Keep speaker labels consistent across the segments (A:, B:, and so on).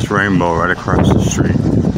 A: this rainbow right across the street.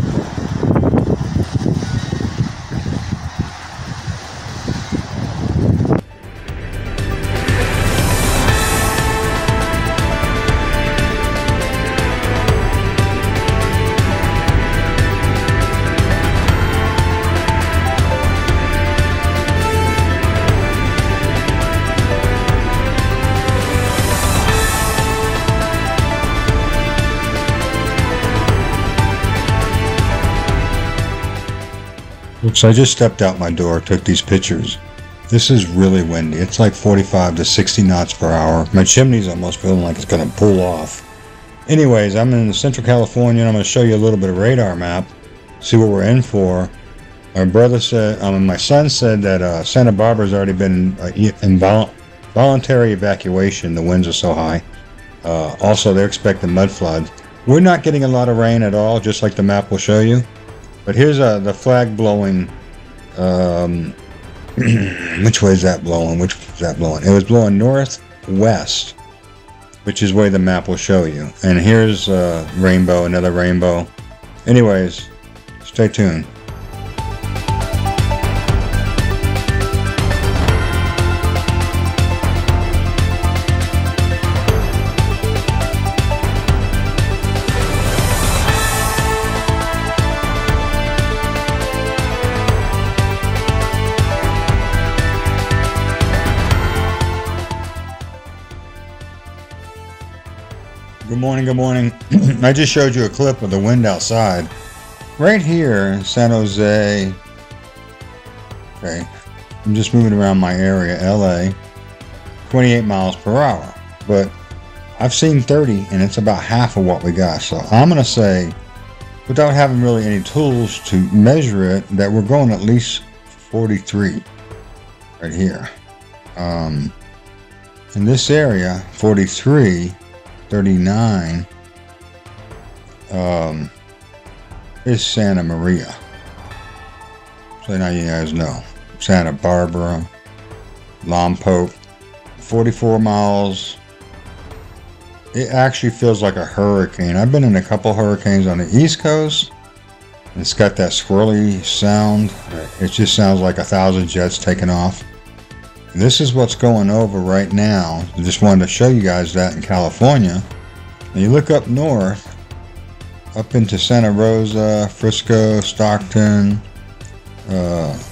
B: So I just stepped out my door, took these pictures. This is really windy. It's like 45 to 60 knots per hour. My chimney's almost feeling like it's going to pull off. Anyways, I'm in Central California and I'm going to show you a little bit of radar map, see what we're in for. My brother said, my son said that uh, Santa Barbara's already been uh, in vol- voluntary evacuation. The winds are so high. Uh, also, they're expecting mud floods. We're not getting a lot of rain at all, just like the map will show you. But here's uh, the flag blowing. Um, which way is that blowing? Which is that blowing? It was blowing northwest, which is where the map will show you. And here's uh, rainbow, another rainbow. Anyways, stay tuned. Good morning, good morning. I just showed you a clip of the wind outside. Right here in San Jose. Okay. I'm just moving around my area, LA. 28 miles per hour. But I've seen 30 and it's about half of what we got. So I'm going to say, without having really any tools to measure it, that we're going at least 43 right here. Um, in this area, 43 39 um, is Santa Maria. So now you guys know. Santa Barbara, Lompoc, 44 miles. It actually feels like a hurricane. I've been in a couple hurricanes on the East Coast. It's got that swirly sound. It just sounds like a thousand jets taking off. This is what's going over right now. Just wanted to show you guys that in California. And you look up north, up into Santa Rosa, Frisco, Stockton, uh,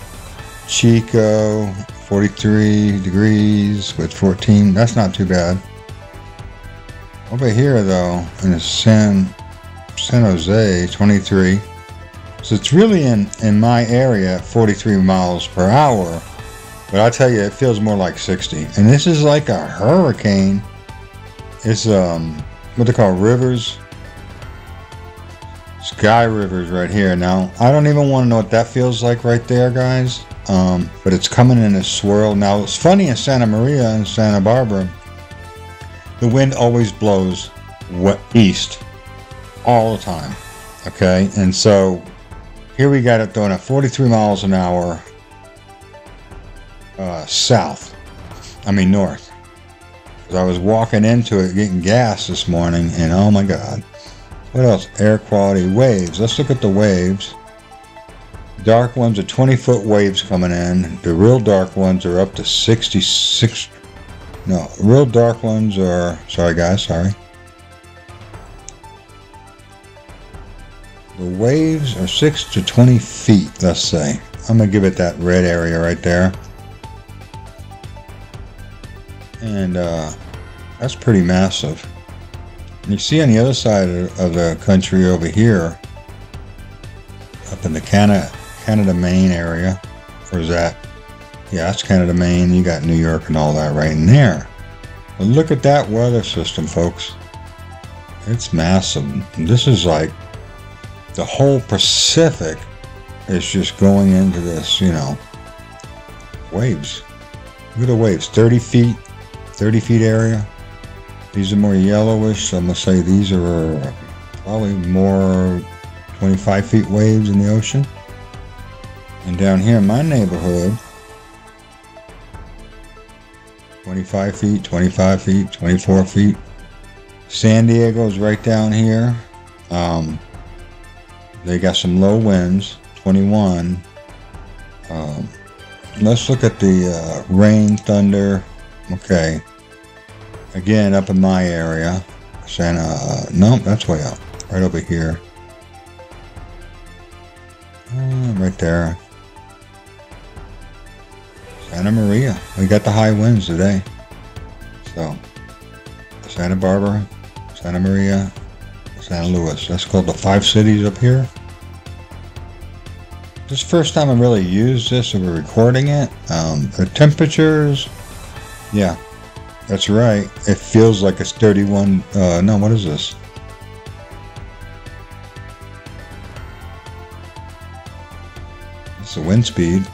B: Chico, 43 degrees with 14. That's not too bad. Over here, though, in San San Jose, 23. So it's really in in my area at 43 miles per hour. But I tell you, it feels more like 60. And this is like a hurricane. It's um what they call rivers. Sky rivers right here. Now, I don't even want to know what that feels like right there, guys. Um, but it's coming in a swirl. Now, it's funny in Santa Maria and Santa Barbara, the wind always blows east all the time. Okay, and so here we got it going at 43 miles an hour uh, south. I mean north. I was walking into it getting gas this morning, and oh my God. What else? Air quality waves. Let's look at the waves. Dark ones are 20 foot waves coming in. The real dark ones are up to 66. No, real dark ones are. Sorry, guys, sorry. The waves are 6 to 20 feet, let's say. I'm going to give it that red area right there. And uh, that's pretty massive. And you see on the other side of the country over here, up in the Canada, Canada, Maine area, where's that? Yeah, that's Canada, Maine. You got New York and all that right in there. But look at that weather system, folks. It's massive. This is like the whole Pacific is just going into this, you know, waves. Look at the waves, 30 feet, 30 feet area. These are more yellowish, so I'm going to say these are probably more 25 feet waves in the ocean. And down here in my neighborhood, 25 feet, 25 feet, 24 feet. San Diego's right down here, Um, they got some low winds, 21. Um, let's look at the uh, rain, thunder. Okay. Again, up in my area, Santa. Uh, no, that's way up. Right over here. Uh, right there. Santa Maria. We got the high winds today. So, Santa Barbara, Santa Maria, Santa Luis. That's called the five cities up here. This first time I really used this and we're recording it. Um, the temperatures, yeah, that's right. It feels like it's 31. Uh, no, what is this? It's the wind speed.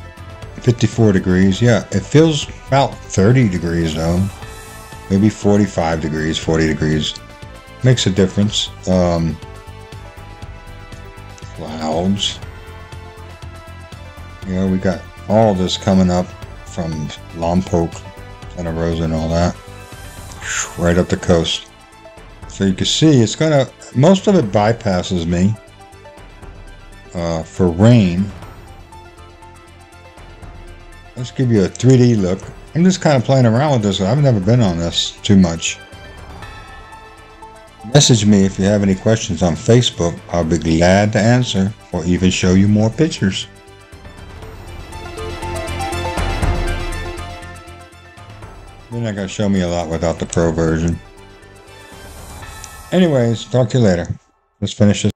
B: 54 degrees. Yeah, it feels about 30 degrees though. Maybe 45 degrees, 40 degrees. Makes a difference. Um, clouds. You know, we got all this coming up from Lompoc, Santa Rosa, and all that. Right up the coast. So you can see it's gonna, most of it bypasses me uh, for rain. Let's give you a 3D look. I'm just kind of playing around with this. I've never been on this too much. Message me if you have any questions on Facebook. I'll be glad to answer or even show you more pictures. You're not going to show me a lot without the pro version. Anyways, talk to you later. Let's finish this.